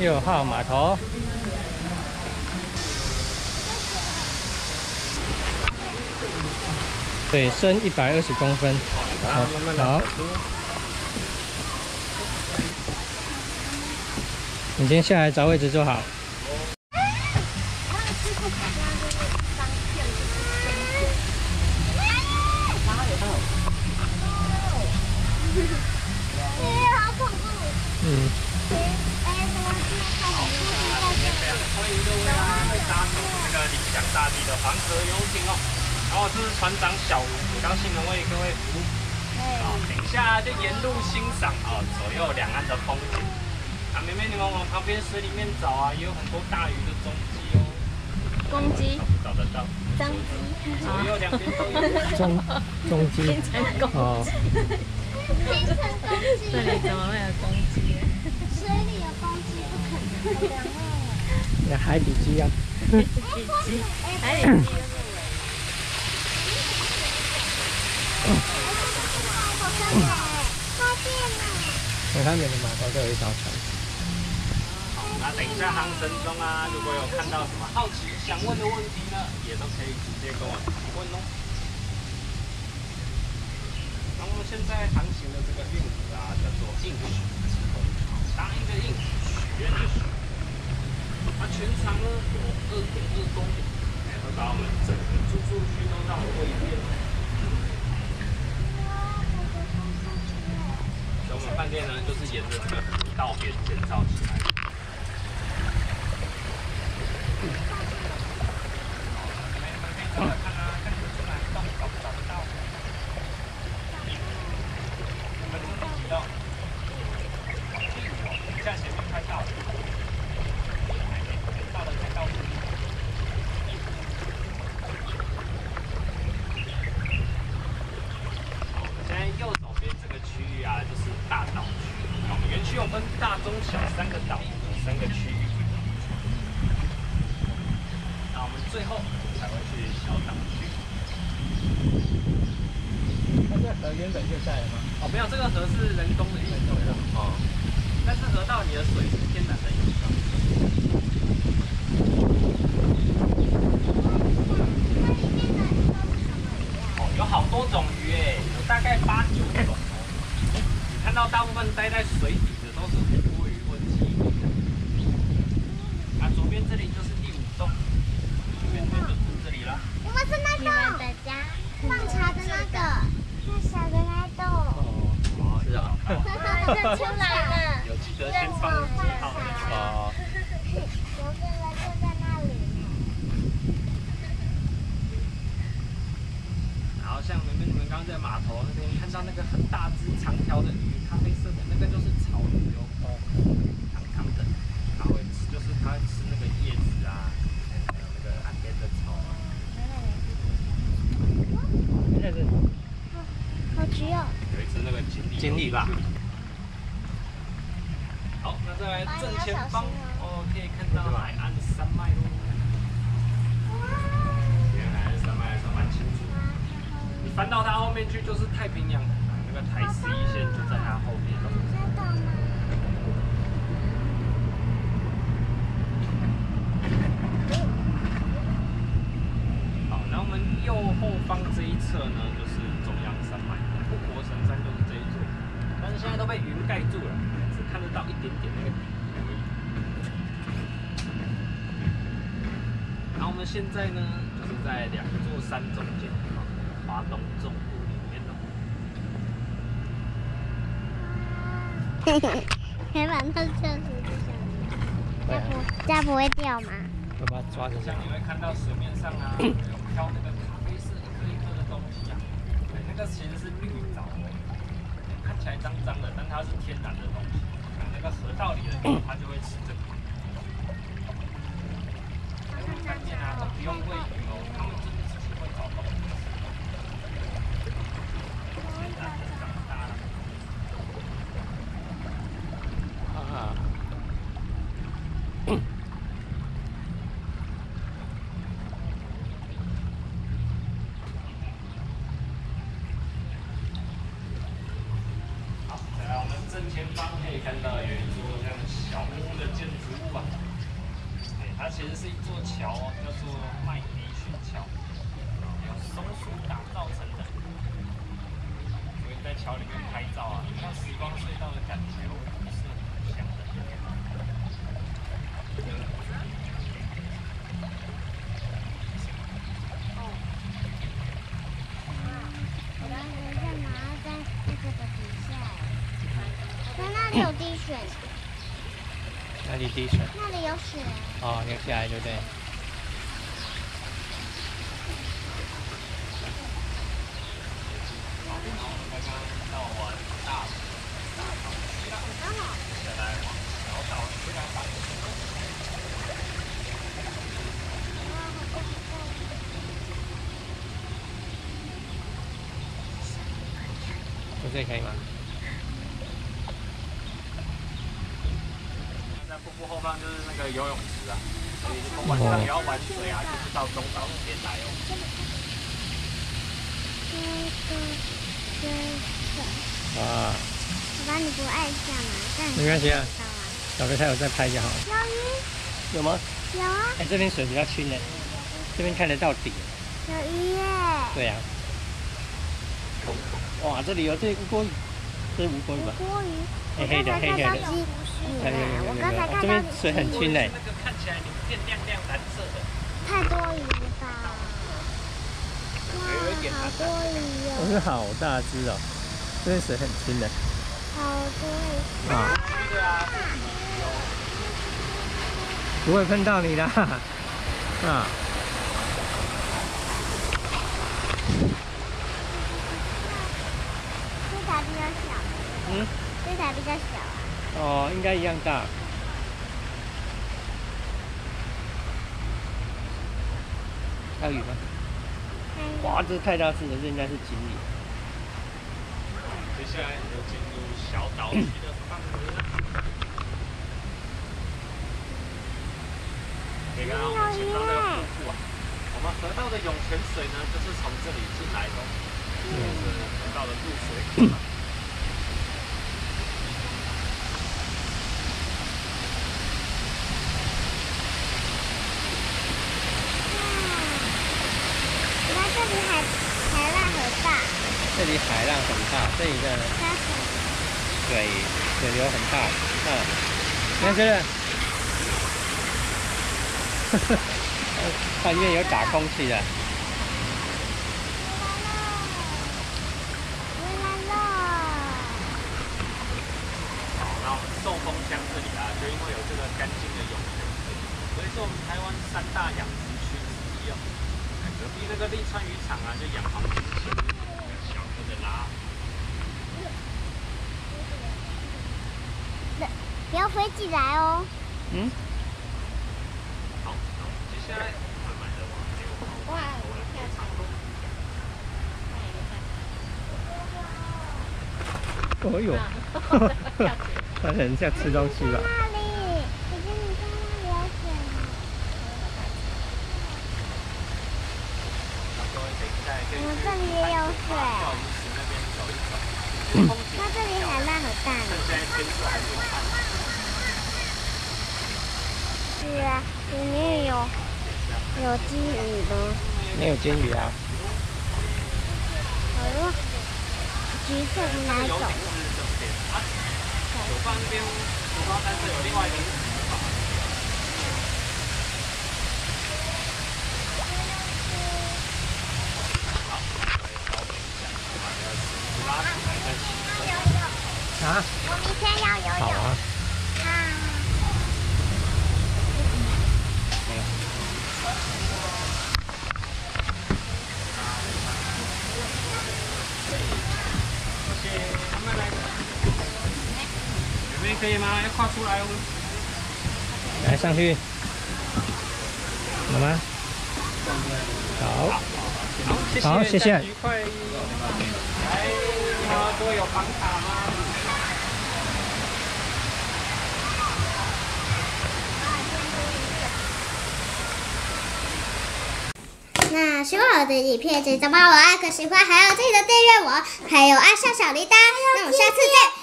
六号码头。水深一百二十公分。好，好。你先下来找位置就好。嗯。欢迎各位啊，来搭乘大地的黄河游艇哦。然后这是船长小吴，很高兴能为各位服务。好，等一下就沿路欣赏啊左右两岸的风景。啊，妹妹你们往旁边水里面找啊，也有很多大鱼的踪迹哦。公鸡。找得到。张鸡。左右两边都有。中中鸡。变成公鸡。变成公鸡。这里怎么会有公鸡？水里有公鸡不可能。那海底鸡啊。我看你们码头都有一条船。好，那等一下航程中啊，如果有看到什么好奇想问的问题呢，也都可以直接跟我提问哦。那我们现在航行的这个运河啊，叫做应许之河，答应的应，许愿的许。它全长呢有二点二公里，会把我们整个住宿区都绕过一遍。所以我们饭店呢，就是沿着这个道边建造起来。中小三个岛，有三个区域。那我们最后才会去小岛区。那这河原本就在了吗？哦，没有，这个河是人工的，很重要。哦。但是河道里的水。有来得先放了！牛哥哥就在。然后像你们你们刚刚在码头那边看到那个很大只长条的鱼，咖啡色的那个就是草鱼哦，长长的，它会吃，就是它会吃那个叶子啊，还有那个岸边的草啊。那个，好吃哦！有一只那个金金鲤吧。那再来正前方，哦，可以看到海岸的山脉喽。原来山脉还是蛮清楚。你翻到它后面去，就是太平洋。那个台西一线就在它后面喽。现在呢，就是在两座山中间，华东中部里 面的。嘿嘿，可以把它跳出去下面，不，这样不会掉吗？会把它抓着像你会看到水面上啊，有飘那个咖啡色一颗一颗的东西啊，对，那个其实是绿藻，看起来脏脏的，但它是天然的东西。那个河道里的鱼，它就会吃这个。不用喂鱼哦，他们自己自己会找东西现在长大了。啊。好，再来我们正前方可以看到有一座这样小木屋的建筑。其实是一座桥哦，叫做麦迪逊桥，由松树打造成的。所以在桥里面拍照啊，像时光隧道的感觉，我觉得是很香的。我刚才在拿在那个的底下，可那里有滴水，里滴水？那里有水。哦，流下来对不对？刚刚到完大了，再来往小岛区来吧。就这里可以吗？后方就是那个游泳池啊，所以如果晚上也要玩水啊，就是到中岛这边来哦。这个这个，啊，爸爸你不爱下吗？没关系啊小哥他有在拍就好了。有鱼，有吗？有啊，哎，这边水比较清呢，这边看得到底。有鱼耶。对呀、哇，这里有这乌龟，这是乌龟吧？锅鱼，黑黑的，黑黑的。哎有有有有我刚才有，这看到边水很清嘞。那个看起来你变亮亮蓝色的，太多鱼了吧？哇，好多鱼我哦，是好大只哦，这边水很清的。好多鱼。啊，对啊，不会碰到你的。啊，这台比较小，嗯，这台比较小啊。哦，应该一样大。还有鱼吗？哇，这太大只了，这应该是锦鲤。接下来就进入小岛区的范围了。可以看到我们前方这个瀑布啊，我们河道的涌泉水呢，就是从这里进来的哦，这是河道的入水口。你看这里海海浪很大，这里海浪很大，这里的水水流很大。嗯，你看这个，它里面有打空气的。好，那我们寿丰乡这里啊，就因为有这个干净的涌泉水，所以是我们台湾三大养殖区之一哦。隔壁那个利川渔场啊，就养黄金蟹、小颗的拉。不要飞起来哦。嗯，好，那我们接下来慢慢的往内往哇，头来跳长呦，跳它很像吃东西吧？那里，姐姐你看那里有水吗？那各位可以在可以我们这里也有水钓鱼池那边走一走，其实风景那这里海浪很大呢。现在天色还没有暗，是啊，里面有有金鱼吗？没有金鱼啊？好多橘色的哪一种游艇？是这边啊，有另外一个可以吗？要跨出来哦。来上去，好吗？好，好，谢谢。好谢谢你好，各位有房卡吗？那喜欢我的影片，请帮我按个喜欢，还要记得订阅我，还有按下小铃铛。那我们下次见，